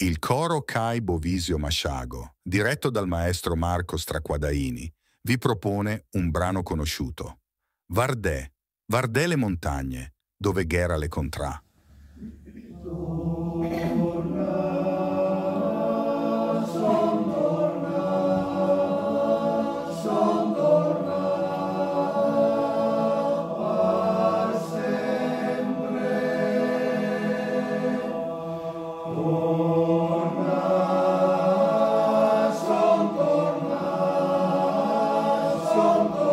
Il coro Cai Bovisio Masciago, diretto dal maestro Marco Straquadaini, vi propone un brano conosciuto. Vardè, Vardè le montagne, dove Ghera le contrà. from the